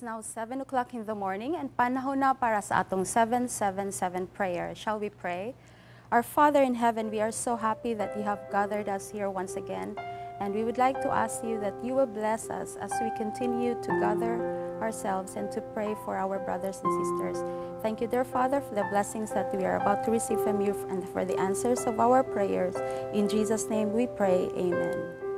It's now 7 o'clock in the morning and panahon na para sa atong 777 prayer. Shall we pray? Our Father in heaven, we are so happy that you have gathered us here once again. And we would like to ask you that you will bless us as we continue to gather ourselves and to pray for our brothers and sisters. Thank you, dear Father, for the blessings that we are about to receive from you and for the answers of our prayers. In Jesus' name we pray. Amen.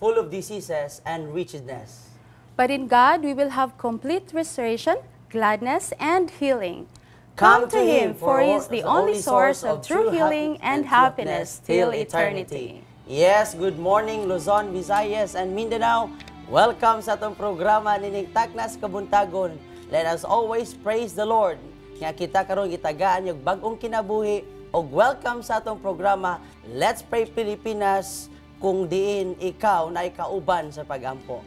Full of diseases and wretchedness. But in God we will have complete restoration, gladness, and healing. Come to Him, for He is the only source of true healing and happiness till eternity. Yes, good morning Luzon, Visayas, and Mindanao. Welcome sa atong programa nining Taknas Kabuntagon. Let us always praise the Lord. Nga kita karon gitagaan yung bagong kinabuhi o welcome sa atong programa Let's Pray Pilipinas kung diin ikaw na ikauban sa pagampo.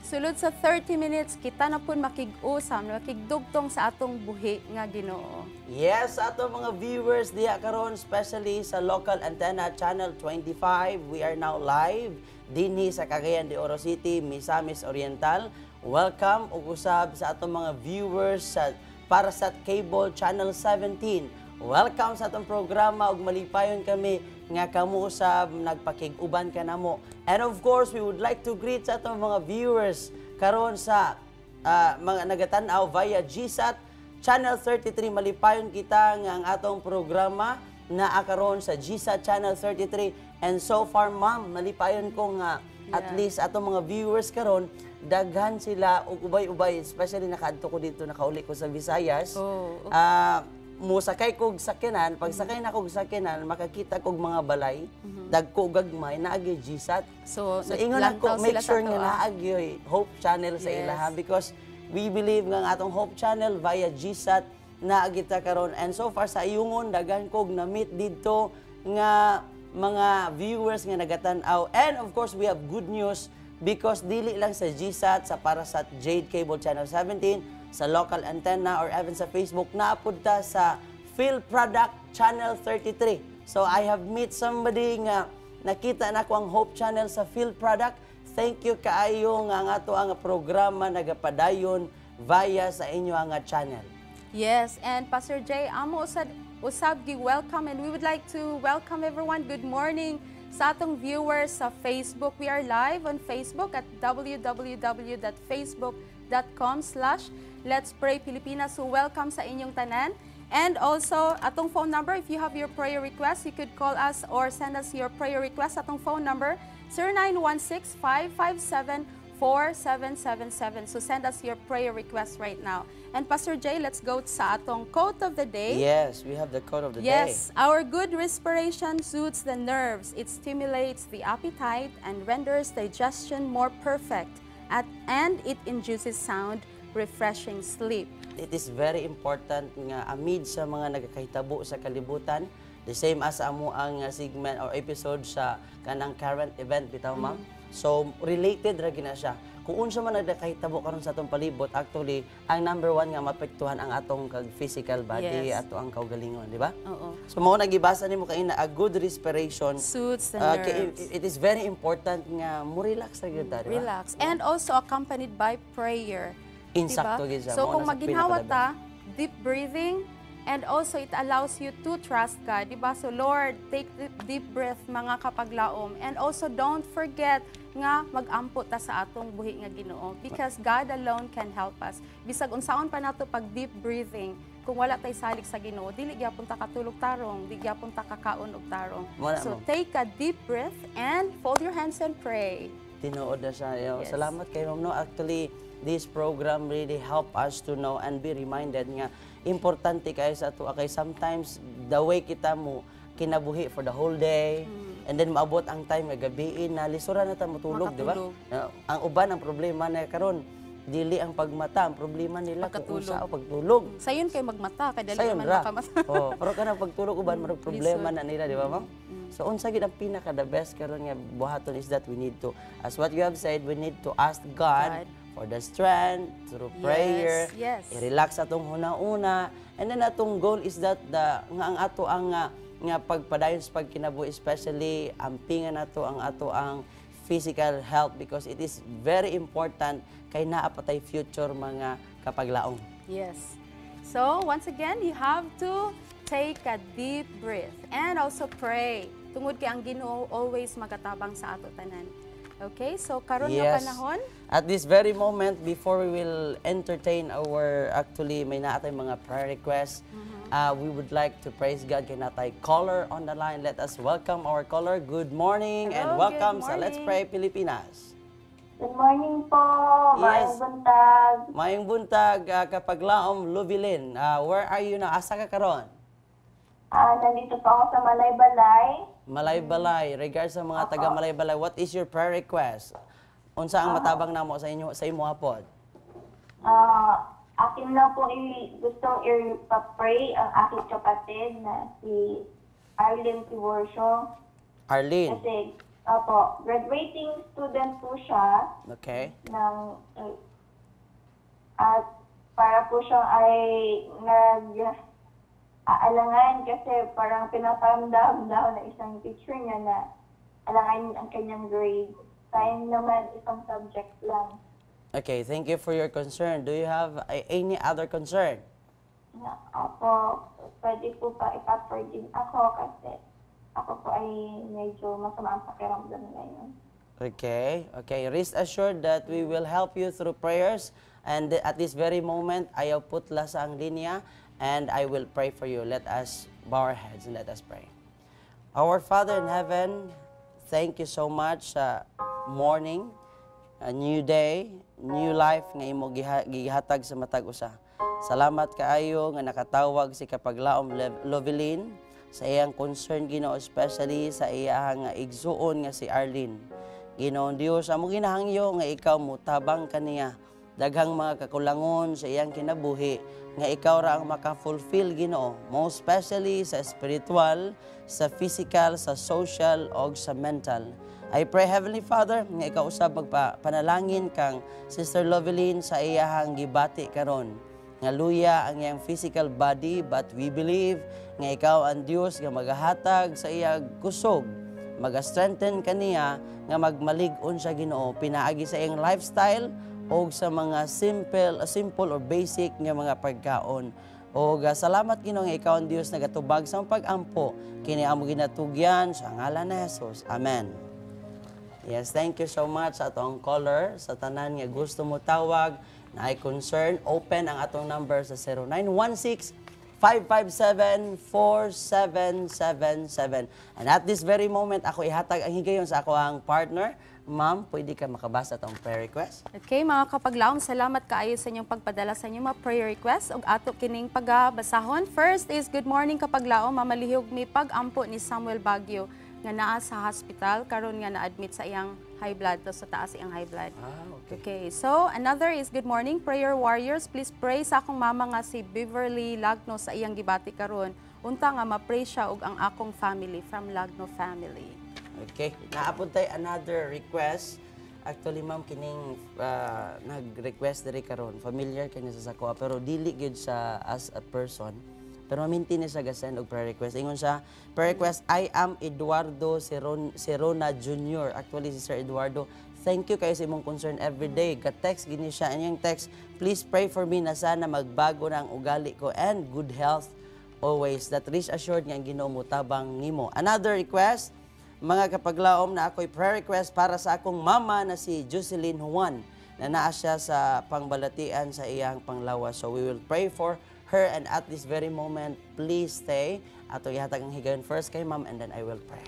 Sulod sa 30 minutes, kita na po makig-usam, makigdugtong sa atong buhi nga ginoo. Yes, ato mga viewers diha karon especially sa local antenna channel 25. We are now live dinhi sa Cagayan de Oro City, Misamis Oriental. Welcome ug usab sa atong mga viewers sa para sa cable channel 17. Welcome sa atong programa ug malipayon kami nga kamo usab nagpakig-uban ka namo. And of course, we would like to greet sa atong mga viewers karon sa ah, mga nagatan-aw via GSAT Channel 33 malipayon kita nga ang atong programa na akaron sa GSAT Channel 33 and so far ma'am malipayon ko nga at Yeah. least atong mga viewers karon daghan sila ug ubay-ubay especially nakaadto ko dito nakauli ko sa Visayas. Oh, okay. Ah, musakay kog sakyanan, pag sakay na kog sakyanan, makakita kog mga balay, dagko gagmay naagi GSAT. So, So ingon ako, make sa sure nga ah. naagyoy Hope Channel sa Yes. ilaha because we believe nga ang atong Hope Channel via GSAT naagita karon and so far sa iyungon daghan kog na meet didto nga mga viewers nga nagatan-aw and of course we have good news because dili lang sa GSAT sa Parasat Jade Cable Channel 17 sa local antenna or even sa Facebook naapod ta sa Phil Product Channel 33 so I have meet somebody nga nakita na ko ang Hope Channel sa Phil Product Thank you kaayo nga ang ato ang programa nagapadayon via sa inyo ang channel. Yes, and Pastor Jay, amo usad usab gi welcome and we would like to welcome everyone. Good morning sa atong viewers sa Facebook. We are live on Facebook at www.facebook.com slash Let's Pray Pilipinas. So welcome sa inyong tanan. And also, atong phone number, if you have your prayer request, you could call us or send us your prayer request. Atong phone number, 0916-557-4777. So send us your prayer request right now. And Pastor Jay, let's go sa atong quote of the day. Yes, we have the code of the Yes, our good respiration soothes the nerves. It stimulates the appetite and renders digestion more perfect. At, and it induces sound, refreshing sleep. It is very important nga amid sa mga nagakahitabo sa kalibutan, the same as amo ang uh, segment or episode sa kanang current event bitaw ma'am. So related ra gina siya. Kung unsa man nagakahitabo karon sa atong palibot, actually ang number one nga mapektuhan ang atong kag physical body, Yes. ato ang kaugalingon, di ba? Oo. So mao nagibasa nimo kay na a good respiration Soothes the uh, nerves. it is very important nga mo relax ra gyud di ba? Relax. And also accompanied by prayer. Insakto Diba? gyud. So kung na maginhawa ta, deep breathing, and also it allows you to trust God, di ba? So Lord, take the deep breath mga kapaglaom. And also don't forget nga magampo ta sa atong buhi nga Ginoo because God alone can help us. Bisag unsaon pa nato pag deep breathing, kung wala tay salig sa Ginoo, dili gyapon ta katulog tarong, dili gyapon ta kakaon og tarong. Wala So mo. take a deep breath and fold your hands and pray. tinuod na siya. Yes. Salamat kay Ma'am no. Actually, this program really help us to know and be reminded nga importante kayo sa ato kay sometimes the way kita mo kinabuhi for the whole day and then maabot ang time nga gabiin na lisura na ta matulog, di ba? Uh, ang uban ang problema na karon dili ang pagmata. Ang problema nila kung unsa o pagtulog. Sayon kay magmata, kay dali ra. makamata. oh, pero kanang pagtulog uban marag problema na nila, di ba, ma'am? Mm. So unsa gid ang pinaka the best karon nga buhaton is that we need to as what you have said, we need to ask God, God. For the strength through prayer. yes. I-relax atong huna-una. And then atong goal is that the nga ang ato ang nga, nga pagpadayon sa pagkinabuhi especially ampingan nato ang ato ang physical health because it is very important kay naa pa tay future mga kapaglaong. Yes. So, once again, you have to take a deep breath and also pray. Tungod kay ang Ginoo always magatabang sa ato tanan. Okay? So, karon nga panahon, At this very moment, before we will entertain our, actually, may naatay mga prayer requests, Mm-hmm. uh, we would like to praise God kay natay caller on the line. Let us welcome our caller. Good morning and Hello, welcome good sa Let's morning. Pray Pilipinas. Good morning po. Yes. Maayong buntag. Mayong buntag uh, kapaglaom Lubilin. Uh, where are you na? Asa ka karon? Ah, nandito po ako sa Malay-Balay. Malay-balay. Regards sa mga taga Malay-balay, what is your prayer request? Unsa ang matabang namo sa inyo sa imo apod? Ah, akin lang po i gustong i-pray ang aking kapatid na si Arlene Tiborsio. Arlene. Kasi, opo, graduating student po siya Okay. ng eh, at para po siyang ay nag aalangan kasi parang pinaparamdam daw na isang teacher niya na alangan ang kanyang grade. Sayang naman isang subject lang. Okay, thank you for your concern. Do you have uh, any other concern? Na, ako, pwede po pa ipa-pray din ako kasi ako po ay medyo masama ang pakiramdam ngayon. Okay, okay. Rest assured that we will help you through prayers. And at this very moment, ayaw putla sa ang linya and I will pray for you. Let us bow our heads and let us pray. Our Father in heaven, thank you so much sa morning, a new day, new life nga imo giha- gihatag sa matag usa. Salamat kaayo nga nakatawag si kapaglaom Lovelin sa iyang concern Ginoo especially sa iyang igsuon nga si Arlene. Ginoong Dios, amo ginahangyo nga ikaw mo tabang kaniya daghang mga kakulangon sa iyang kinabuhi nga ikaw ra ang maka-fulfill Ginoo. Most especially sa spiritual sa physical sa social o sa mental. I pray Heavenly Father nga ikaw usab magpanalangin kang Sister Lovelyn sa iyahang gibati karon. Nga luya ang iyang physical body but we believe nga ikaw ang Dios nga magahatag sa iyang kusog. Maga-strengthen kaniya nga magmalig-on sa Ginoo. Pinaagi sa iyang lifestyle o sa mga simple simple or basic nga mga pagkaon. O salamat Ginoo nga ikaw ang Dios nagatubag sa pag-ampo. Kini amo ginatugyan sa ngalan ni Jesus. Amen. Yes, thank you so much sa atong caller. Sa tanan nga gusto mo tawag na ay concern open ang atong number sa 0916 557-4777. And at this very moment, ako ihatag ang higayon sa ako ang partner. Ma'am, pwede ka makabasa itong prayer request? Okay, mga kapaglaom, salamat kaayo sa inyong pagpadala sa inyong mga prayer requests ug ato kining pagabasahon. First is good morning kapaglaom, mamalihog mi pag-ampo ni Samuel Baguio nga naa sa hospital karon nga na-admit sa iyang high blood to sa taas iyang high blood. Ah, okay. Okay, so another is good morning prayer warriors. Please pray sa akong mama nga si Beverly Lagno sa iyang gibati karon. Unta nga ma-pray siya ug ang akong family from Lagno family. Okay. Naapod tayo another request. Actually, ma'am, kining ah, nag-request diri karon. Familiar kanya sa sako, pero dili gyud sa as a person. Pero maminti ni sa gasend og prayer request. Ingon siya, prayer request, I am Eduardo Seron, Serona Jr. Actually, si Sir Eduardo, thank you kayo sa imong concern every day. Ka-text gini siya. Anyang text, please pray for me na sana magbago na ang ugali ko and good health always. That rest assured nga ang Ginoo mo nimo. Another request, mga kapaglaom na ako'y prayer request para sa akong mama na si Jocelyn Juan na naa siya sa pangbalatian sa iyang panglawas. So we will pray for her and at this very moment, please stay. Ato ihatag ang higayon first kay ma'am and then I will pray.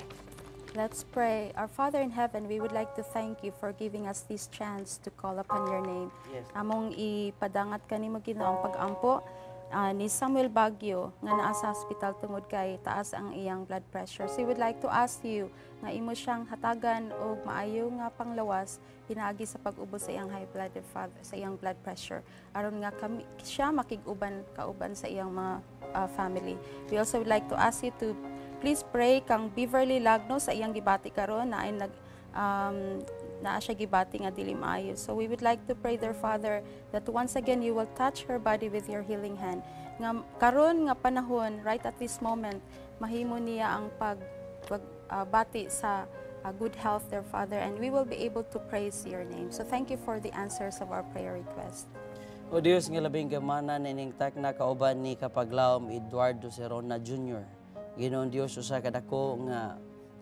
Let's pray. Our Father in heaven, we would like to thank you for giving us this chance to call upon your name. Yes. Among ipadangat kanimo Ginoo ang pag-ampo ah, ni Samuel Baguio nga naa sa hospital tungod kay taas ang iyang blood pressure. So we would like to ask you nga imo siyang hatagan og maayo nga panglawas pinaagi sa pag-ubos sa iyang high blood sa iyang blood pressure aron nga kami, siya makig-uban kauban sa iyang mga ah, family. We also would like to ask you to please pray kang Beverly Lagno sa iyang gibati karon na ay nag um, naa siya gibati nga dili maayo. So we would like to pray their Father that once again you will touch her body with your healing hand. Nga karon nga panahon right at this moment mahimo niya ang pag, pag ah, bati sa ah, good health their Father and we will be able to praise your name. So thank you for the answers of our prayer request. O Dios nga labing gamana nining tak na kauban ni kapaglawom Eduardo Serona Jr. Ginoon Dios usa kadako nga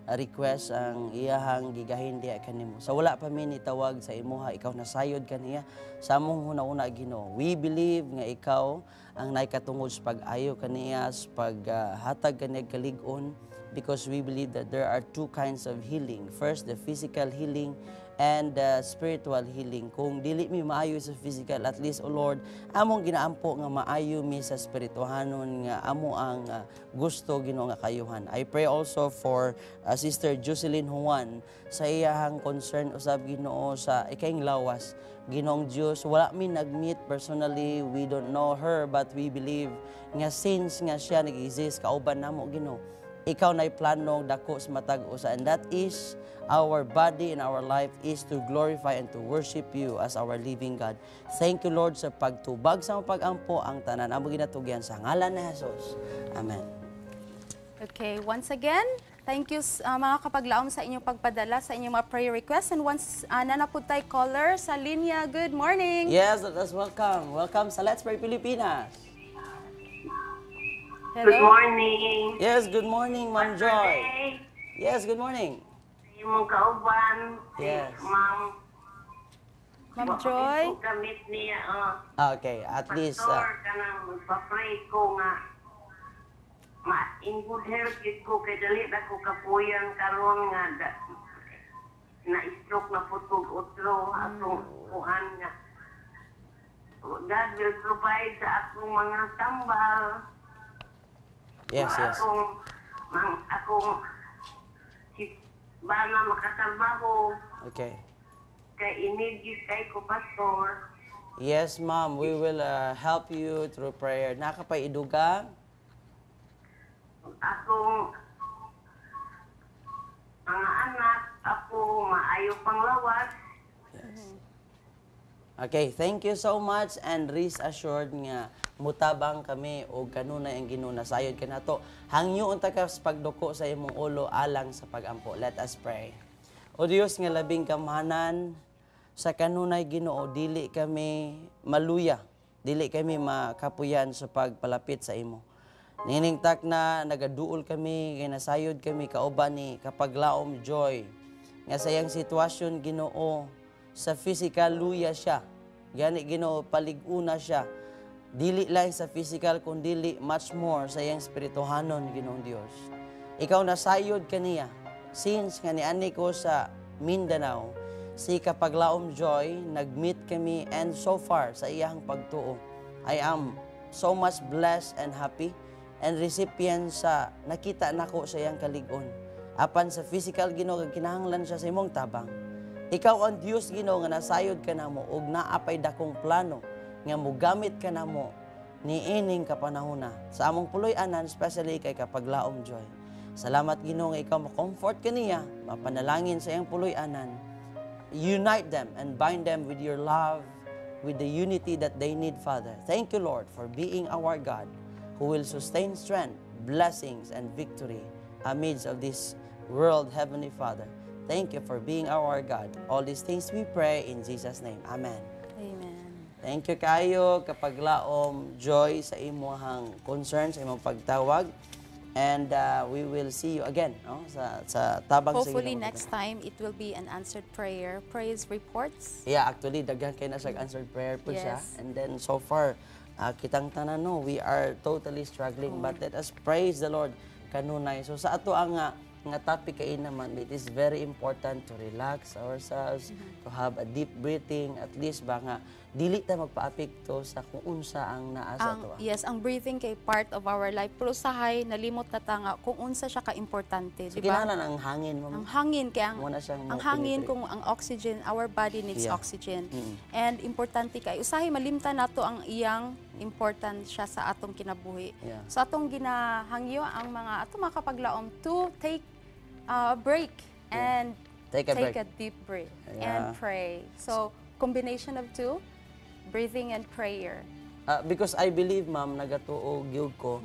request ang iyahang gigahin diha kanimo. Sa wala pa mi nitawag sa imuha ikaw nasayod kaniya sa among hunahuna Ginoo. We believe nga ikaw ang naikatungod sa pag-ayo kaniya sa paghatag kaniya kalig-on because we believe that there are two kinds of healing. First, the physical healing and the spiritual healing. Kung dili mi maayo sa physical, at least, O Lord, among ginaampo nga maayo mi sa spirituhanon nga amo ang uh, gusto Ginoo nga kayuhan. I pray also for uh, Sister Jocelyn Juan sa iyahang concern usab Ginoo sa ikaing lawas. Ginoong Diyos, wala mi nag-meet personally, we don't know her, but we believe nga since nga siya nag-exist, kauban namo Ginoo ikaw na plano dako sa matag usa and that is our body and our life is to glorify and to worship you as our living God. Thank you Lord sa pagtubag sa pagampo ang tanan amo ginatugyan sa ngalan ni Jesus. Amen. Okay, once again, thank you uh, mga kapaglaom sa inyong pagpadala sa inyong mga prayer requests. And once uh, nanapod tayo caller sa linya, good morning. Yes, let us welcome. Welcome sa Let's Pray Pilipinas. Hello. Good morning. Yes, good morning, Ma'am Joy. Yes, good morning. imong kauban. si Yes. Ma'am. Ma'am Joy. Kamit niya, oh. Okay, at least Pastor, uh, kanang magpa-pray ko nga. Ma, in good health ko kay dali na ko kapuyan karon nga da, na stroke na putog utro atong kuan nga. God will provide sa akong mga tambal. Yes, yes. Akong, mang, akong si bana makatrabaho Okay. kay inigit kay ko pastor. Yes, ma'am, we will uh, help you through prayer. Nakapay iduga? Akong mga anak, ako maayo panglawas. Okay, thank you so much and rest assured nga mutabang kami o kanunay ang ginuna sayod ka nato. Hangyo unta ka pagduko sa imong ulo alang sa pagampo. Let us pray. O Dios nga labing kamahanan sa kanunay Ginoo dili kami maluya. Dili kami makapuyan sa pagpalapit sa imo. Niningtak na nagaduol kami, kay nasayod kami kauban ni kapaglaom joy. Nga sayang sitwasyon Ginoo sa physical luya siya. Gani Ginoo paliguna siya. Dili lang sa physical kundi much more sa iyang spirituhanon Ginoong Dios. Ikaw nasayod kaniya since nga niani ko sa Mindanao si Kapaglaom Joy nagmeet kami and so far sa iyang pagtuo. I am so much blessed and happy and recipient sa nakita nako sa iyang kaligon. Apan sa physical Ginoo kinahanglan siya sa imong tabang. Ikaw ang Dios Ginoo nga nasayod ka namo ug naapay dakong plano nga mogamit ka namo niining kapanahona sa among puloy-anan especially kay kapaglaom joy. Salamat Ginoo nga ikaw mo-comfort kaniya, mapanalangin sa iyang puloy-anan. Unite them and bind them with your love, with the unity that they need, Father. Thank you, Lord, for being our God who will sustain strength, blessings, and victory amidst of this world, Heavenly Father. Thank you for being our God. All these things we pray in Jesus' name. Amen. Thank you kayo kapag laom joy sa imong concern sa imong pagtawag. And uh, we will see you again no? sa, sa tabang sa Hopefully next time it will be an answered prayer, praise reports. Yeah, actually, daghan kayo na siya answered prayer po siya. Yes. And then so far, uh, kitang tanan no, we are totally struggling. But let us praise the Lord kanunay. So sa ato ang nga, nga topic kay naman, it is very important to relax ourselves, to have a deep breathing, at least ba nga dili ta magpaapekto sa kung unsa ang naa sa ang, to. ah. yes, ang breathing kay part of our life. Pero usahay, nalimot na ta nga kung unsa siya ka-importante, So, di ba? ang hangin mo. Ang hangin kaya ang, ang hangin kung ang oxygen, our body needs Yeah. oxygen. Mm. And importante kay usahay malimtan nato ang iyang important siya sa atong kinabuhi. Yeah. So atong ginahangyo ang mga ato mga kapaglaom to take a break and Take a break. deep breath Yeah. and pray. So combination of two, breathing and prayer. Ah, because I believe, ma'am, nagatuo gyud ko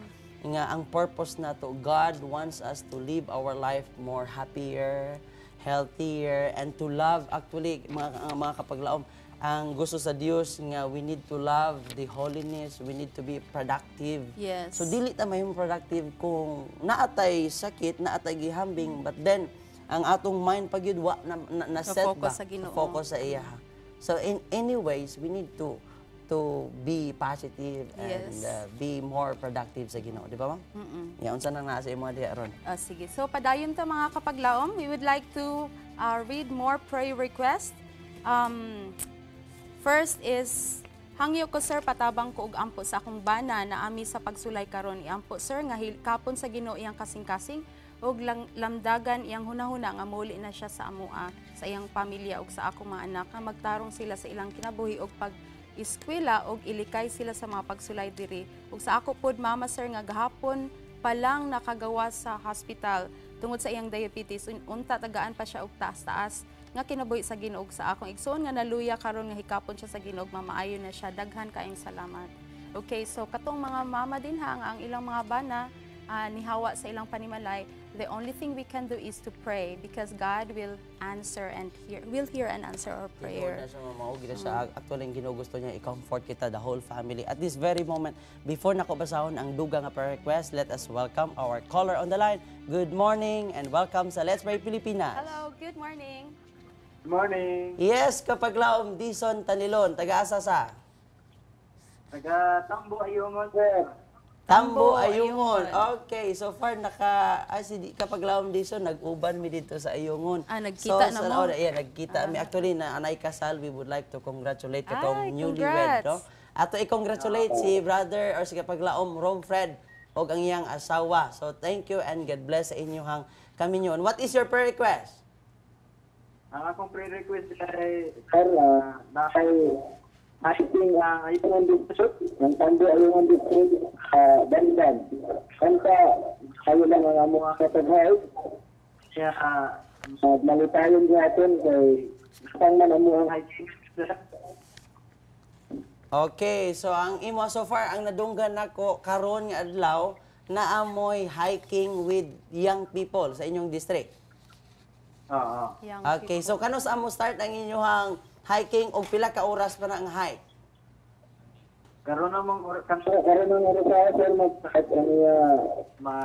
nga ang purpose na to, God wants us to live our life more happier, healthier, and to love actually mga ang mga kapaglaom ang gusto sa Dios nga we need to love the holiness, we need to be productive. Yes. So dili ta may productive kung naatay sakit, naatay gihambing, but then ang atong mind pag yun, wa na, na, na set ba? sa Ginoo. Focus sa iya. So in anyways, we need to to be positive and Yes. uh, be more productive sa Ginoo, di ba ma'am? Mm-mm. Yeah, unsa nang naa sa imo diha ron? Ah, sige. So, padayon ta mga kapaglaom. We would like to uh, read more prayer requests. Um, first is, hangyo ko sir, patabang ko og ampo sa akong bana na ami sa pagsulay karon Iampo sir, nga kapon sa ginoo iyang kasing-kasing, lang, lamdagan iyang hunahuna nga muli na siya sa amua, sa iyang pamilya ug sa akong mga anak, nga magtarong sila sa ilang kinabuhi og pag eskwela og ilikay sila sa mga pagsulay diri. Ug sa ako pod mama sir nga gahapon pa lang nakagawa sa hospital tungod sa iyang diabetes Un- unta tagaan pa siya og taas-taas nga kinabuhi sa Ginoo ug sa akong igsoon nga naluya karon nga hikapon siya sa Ginoo ug mamaayo na siya daghan kaayong salamat. Okay, so katong mga mama din ha ang ilang mga bana ah, nihawa sa ilang panimalay, the only thing we can do is to pray because God will answer and hear will hear and answer our prayer. na siya mamaog na siya. Actually, ang Ginoo gusto niya i-comfort kita, the whole family. At this very moment, before nako basahon ang duga nga prayer request, let us welcome our caller on the line. Good morning and welcome sa Let's Pray Pilipinas. Hello, good morning. Morning. Yes, kapag laom, Dison Tanilon, taga-asa sa Taga Tambo Ayungon, sir. Tambo, Ayungon. Okay, so far naka ah, si kapag laom Dison nag-uban mi dito sa Ayungon. Ah, nagkita so, na mo? oh, yeah, nagkita mi actually na anay kasal, we would like to congratulate katong newlywed, no? Ato i-congratulate si brother or si kapag laom Romfred og ang iyang asawa. So thank you and God bless sa inyong kaminyon. What is your prayer request? Ang akong pre-request ay, sir, uh, na kay Asiting ang ayungan dito, ng Tambo Ayungan dito, sa Bandan. Kanta, kayo lang ang mga kataghay. Kaya, uh, malitayon natin kay isang man ang mga hiking. Okay, so ang imo so far ang nadunggan nako karon nga adlaw na amoy hiking with young people sa inyong district. Oo. Young Okay, so kano sa amo start ang inyong hiking og pila ka oras pa na ang hike? Karoon namang oras, karoon namang oras sa sir, magkakit ang uh, ma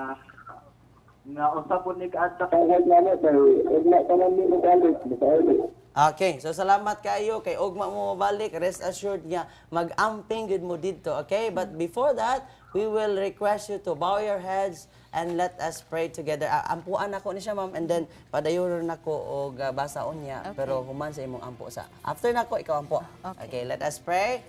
nga unsa po ni kaad sa kahit namo kay ugma pa man ni magalit magalit Okay, so salamat kayo kay ugma mo balik. Rest assured nga mag-amping gud mo dito, okay? But before that, we will request you to bow your heads and let us pray together. Ah, ampuan ako ni siya, ma'am, and then padayon nako og uh, basaon niya, Okay. pero human sa imong ampo sa. After nako ikaw ampo. Okay. okay, let us pray.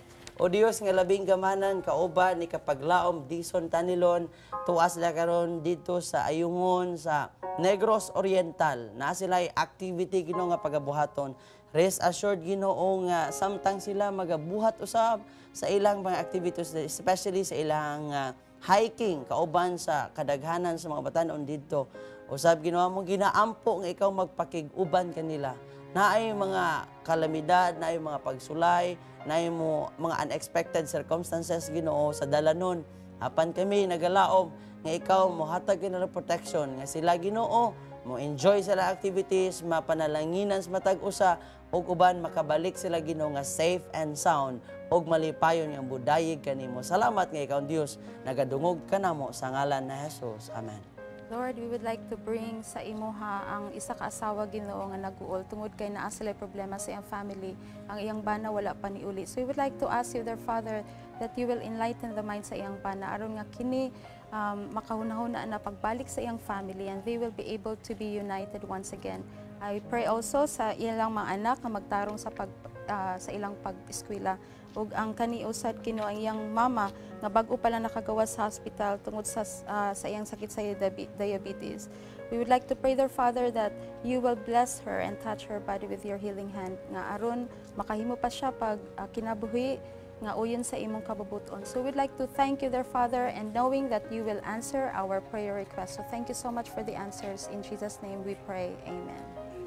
O Dios nga labing gamanan kauban ni kapaglaom dison tanilon tuas la karon dito sa Ayungon sa Negros Oriental. Na sila activity Ginoo nga pagabuhaton. Rest assured Ginoo nga samtang sila magabuhat usab sa ilang mga activities especially sa ilang ah, hiking kauban sa kadaghanan sa mga batanon dito. Usab Ginoo mo ginaampo nga ikaw magpakig-uban kanila. Naay mga kalamidad, naay mga pagsulay, naay mo mga unexpected circumstances Ginoo sa dalanon. Apan kami nagalaom nga ikaw mohatag ng protection nga sila Ginoo mo enjoy sila activities, mapanalanginan sa matag usa ug uban makabalik sila Ginoo nga safe and sound ug malipayon nga budayig kanimo. Salamat nga ikaw Dios nagadungog ka namo sa ngalan na Jesus. Amen. Lord, we would like to bring sa imuha ang isa ka asawa Ginoo nga naguol tungod kay naa sila problema sa iyang family. Ang iyang bana wala pa ni uli. So we would like to ask you, their Father, that you will enlighten the mind sa iyang bana aron nga kini um, makahunahuna na pagbalik sa iyang family and they will be able to be united once again. I pray also sa ilang mga anak na magtarong sa pag ah, sa ilang pag-eskwela ug ang kani usad kino ang iyang mama nga bag-o pa lang nakagawa sa hospital tungod sa ah, sa iyang sakit sa diabe- diabetes. We would like to pray, dear Father, that you will bless her and touch her body with your healing hand. Nga aron makahimo pa siya pag ah, kinabuhi nga uyon sa imong kabubuton. So we'd like to thank you, dear Father, and knowing that you will answer our prayer request. So thank you so much for the answers. In Jesus' name we pray. Amen.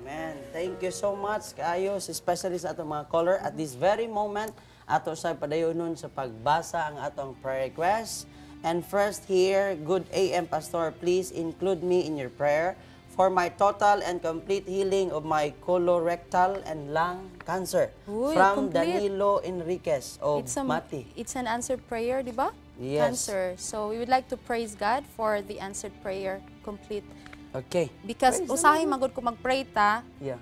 Amen. Thank you so much kayo, especially sa atong mga caller. At this very moment, ato sa padayonon sa pagbasa ang atong prayer request. And first here, good AM Pastor, please include me in your prayer for my total and complete healing of my colorectal and lung cancer Uy, from complete. Danilo Enriquez of It's, a, Mati. it's an answered prayer, di ba? Yes. Cancer. So we would like to praise God for the answered prayer complete. Okay. Because Praise usahay magud ko mag-pray ta, Yeah.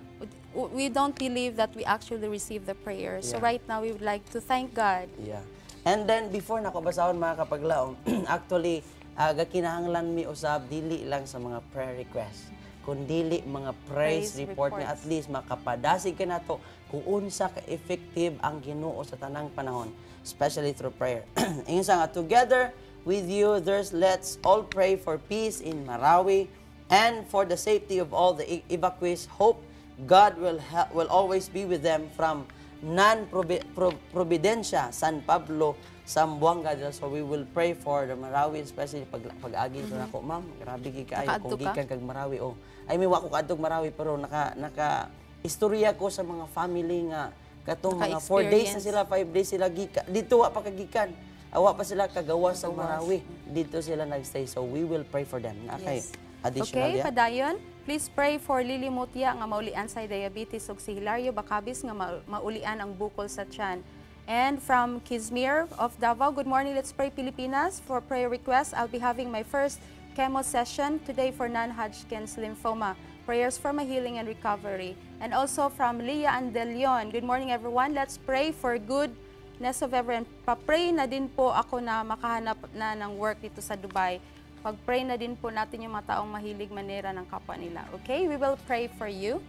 We don't believe that we actually receive the prayer. So Yeah. right now we would like to thank God. Yeah. And then before nako basahon mga kapaglaom, actually aga kinahanglan mi usab dili lang sa mga prayer request kundili mga praise, Praise report nga at reports. least makapadasig ka nato kung unsa ka effective ang Ginoo sa tanang panahon especially through prayer. Ingon sa nga together with you there's let's all pray for peace in Marawi and for the safety of all the e- evacuees hope God will will always be with them from non-providencia, San Pablo, Sambuanga. So we will pray for the Marawi, especially pag pag-agi mm nako, ma'am. Grabe gi kaayo kung ka? gikan kag Marawi. Oh. I mean, wa ko kaadtog Marawi pero naka naka istorya ko sa mga family nga katong mga 4 days na sila, 5 days sila gikan. Dito wa pa kagikan. Awa pa sila kagawa sa Marawi. Dito sila nagstay. So we will pray for them. Na kay Yes. additional Okay, yeah? padayon. Please pray for Lily Mutia nga maulian sa diabetes ug si Hilario Bacabis nga ma- maulian ang bukol sa tiyan. And from Kizmir of Davao, good morning, let's pray Pilipinas. For prayer request, I'll be having my first chemo session today for non-Hodgkin's lymphoma. Prayers for my healing and recovery. And also from Leah and De Leon, good morning everyone. Let's pray for goodness of everyone. Pa-pray na din po ako na makahanap na ng work dito sa Dubai. Pag-pray na din po natin yung mga taong mahilig manera ng kapwa nila. Okay? We will pray for you.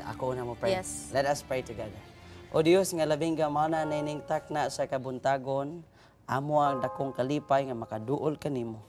Ako na mo pray. Yes. Let us pray together. O Dios nga labing gamana na iningtak sa kabuntagon, amo ang dakong kalipay nga makaduol kanimo.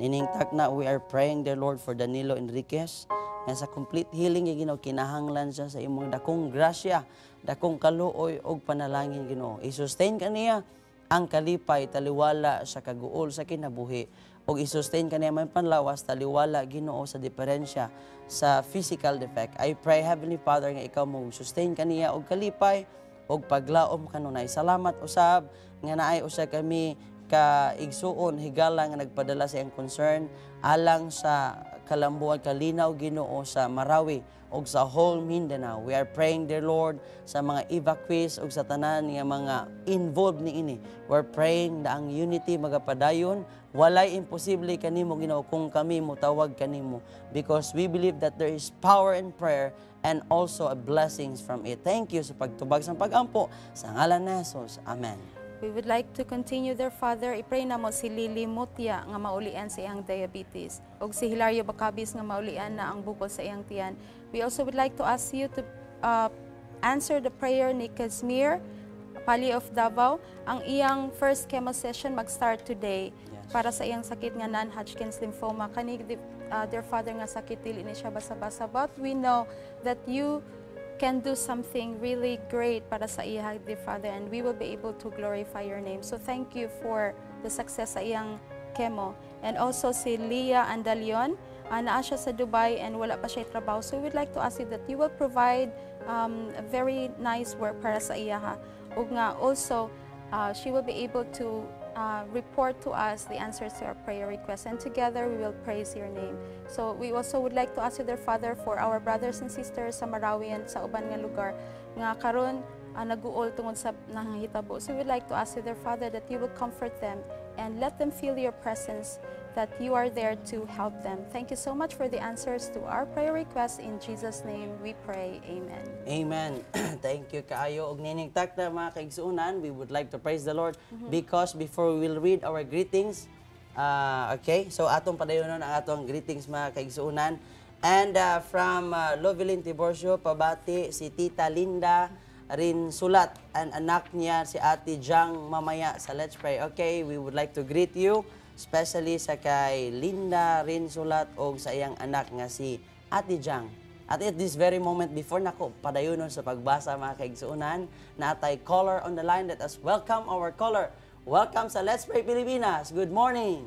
Niningtak na we are praying dear Lord for Danilo Enriquez nga sa complete healing nga Ginoo kinahanglan siya sa imong dakong grasya, dakong kaluoy og panalangin Ginoo. I-sustain kaniya ang kalipay taliwala sa kaguol sa kinabuhi ug i-sustain kaniya may panlawas taliwala Ginoo sa diferensya sa physical defect. I pray Heavenly Father nga ikaw mo sustain kaniya og kalipay og paglaom kanunay. Salamat usab nga naay usa kami ka igsuon higala nga nagpadala sa iyang concern alang sa kalambuan kalinaw Ginoo sa Marawi ug sa whole Mindanao. We are praying dear Lord sa mga evacuees ug sa tanan nga mga involved ni ini. We're praying na ang unity magapadayon walay imposible kanimo Ginoo kung kami mutawag kanimo because we believe that there is power in prayer and also a blessings from it. Thank you sa pagtubag sa pagampo sa ngalan ni Jesus. Amen. We would like to continue their father. I-pray na mo si Lily Mutia nga maulian sa iyang diabetes. O si Hilario Bacabis nga maulian na ang bukol sa iyang tiyan. We also would like to ask you to uh, answer the prayer ni Kazmir Pali of Davao. Ang iyang first chemo session mag-start today Yes. para sa iyang sakit nga non-Hodgkin's lymphoma. Kani, uh, dear father nga sakit dili ni siya basa-basa. But we know that you can do something really great para sa iya, dear Father, and we will be able to glorify your name. So thank you for the success sa iyang chemo. And also si Leah Andalion, uh, naa siya sa Dubai and wala pa siya trabaho. So we would like to ask you that you will provide um, a very nice work para sa iya ha. Ug nga also, uh, she will be able to uh, report to us the answers to our prayer requests, and together we will praise your name. So we also would like to ask you, dear Father, for our brothers and sisters sa Marawi and sa uban nga lugar nga karon uh, naguol tungod sa. So we would like to ask you, dear Father, that you will comfort them and let them feel your presence, that you are there to help them. Thank you so much for the answers to our prayer requests. In Jesus' name we pray. Amen. Amen. Thank you kaayo og niningtak na mga kaigsuunan. We would like to praise the Lord because before we will read our greetings, uh, okay, so atong padayonon ang atong greetings mga kaigsuunan. And uh, from uh, Lovelin Tiborcio, pabati si Tita Linda rin sulat ang anak niya si Ate Jang mamaya sa Let's Pray. Okay, we would like to greet you, especially sa kay Linda rin sulat o sa iyang anak nga si Ate Jang. At at this very moment, before nako padayonon sa pagbasa mga kaigsuunan, na atay caller on the line. Let us welcome our caller. Welcome sa Let's Pray Pilipinas. Good morning.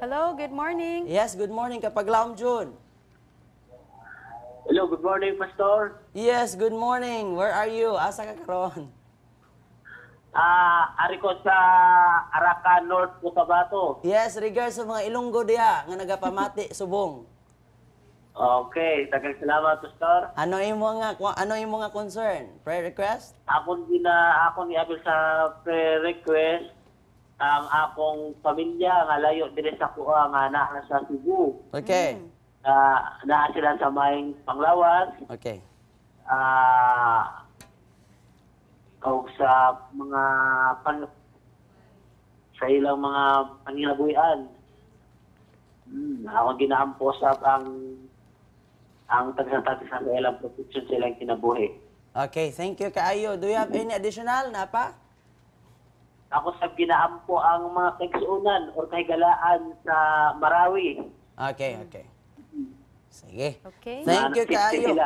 Hello, good morning. Yes, good morning kapag Laom June. Hello, good morning, Pastor. Yes, good morning. Where are you? Asa ka karon? Ah, ari ko sa Araca North, Cotabato. Yes, regards sa mga Ilonggo diha nga nagapamati subong. Okay, tagang salamat, Pastor. Ano imo nga ano imo nga concern? Prayer request? Ako din na ako ni Abel sa pre-request ang akong pamilya nga layo dire sa kuha nga naa sa Cebu. Okay. Uh, naa sila sa may Panglawas. Okay. Ah o sa mga pang sa ilang mga panginabuhian. Hmm, ako ginaampo sa ang ang tagsatati sa ilang protection sa ilang kinabuhi. Okay, thank you kaayo. Do you have any additional na pa? Ako sa ginaampo ang mga kaigsuunan o kahigalaan sa Marawi. Okay, okay. Sige. Okay. Thank you kaayo.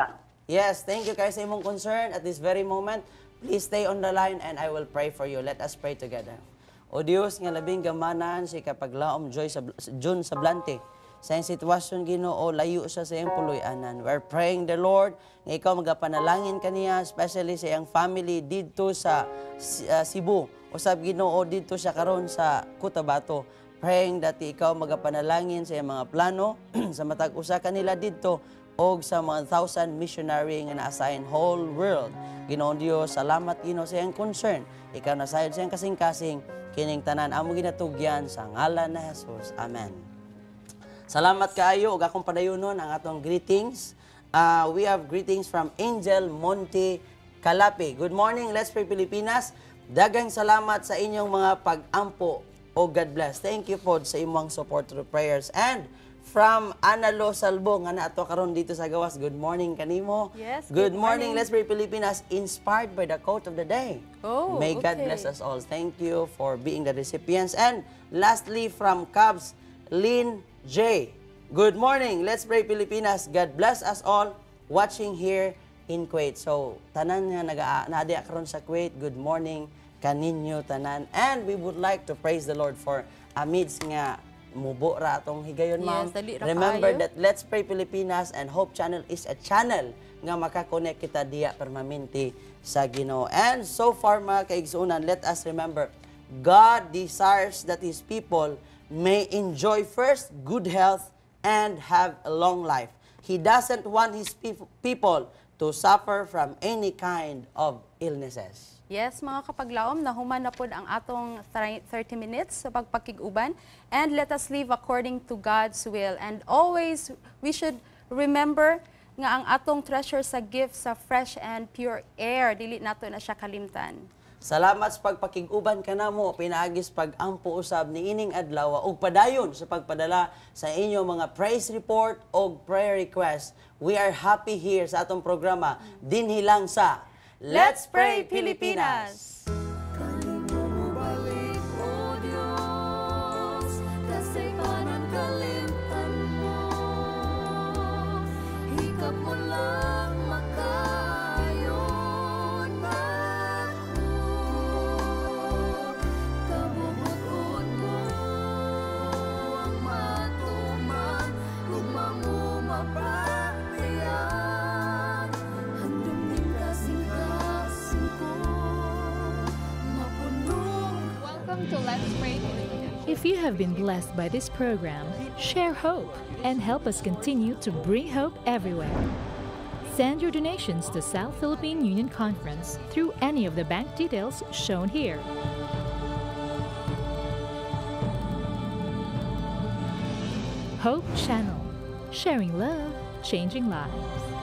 Yes, thank you kayo sa imong concern at this very moment. Please stay on the line and I will pray for you. Let us pray together. O Dios, nga labing gamanan si kapag laom joy sa June sa Blante. Sa iyang sitwasyon Ginoo layo siya sa iyang puloy-anan. We're praying the Lord nga ikaw magapanalangin kaniya especially sa iyang family didto sa uh, Cebu. Usab Ginoo didto siya karon sa Cotabato. Praying that ikaw magapanalangin sa mga plano sa matag usa kanila didto og sa mga thousand missionary nga na-assign whole world. Ginoon Dios, salamat Ginoo sa iyang concern. Ikaw na sayod sa iyang kasing-kasing kining tanan amo ginatugyan sa ngalan na Jesus. Amen. Salamat kaayo ug akong padayonon ang atong greetings. Uh, we have greetings from Angel Monte Calape. Good morning, Let's Pray Pilipinas. Dagang salamat sa inyong mga pag-ampo o God bless. Thank you po sa imong support through prayers. And from Analo Salbo nga na ato karon dito sa gawas. Good morning kanimo. Yes, Good good morning. morning. Let's pray Pilipinas inspired by the quote of the day. Oh, May God okay. bless us all. Thank you for being the recipients. And lastly from Cubs, Lynn J. Good morning. Let's pray Pilipinas. God bless us all watching here in Kuwait. So, tanan nga naga naadi karon sa Kuwait. Good morning kaninyo tanan. And we would like to praise the Lord for amidst nga mubo ra atong higayon Yes, ma'am. ra Remember that Let's Pray Pilipinas and Hope Channel is a channel nga makakonect kita diya permanente sa Ginoo. And so far mga kaigsuunan, let us remember God desires that His people may enjoy first good health and have a long life. He doesn't want His peop- people to suffer from any kind of illnesses. Yes, mga kapaglaom, nahuman na po ang atong 30 minutes sa pagpakiguban. And let us live according to God's will. And always, we should remember nga ang atong treasure sa gift sa fresh and pure air. Dili nato na siya kalimtan. Salamat sa pagpakiguban kanamo pinaagis pag-ampo usab ni ining adlaw ug padayon sa pagpadala sa inyo mga praise report o prayer request. We are happy here sa atong programa dinhi lang sa Let's Pray Pilipinas! Have been blessed by this program, share hope and help us continue to bring hope everywhere. Send your donations to South Philippine Union Conference through any of the bank details shown here. Hope Channel, sharing love, changing lives.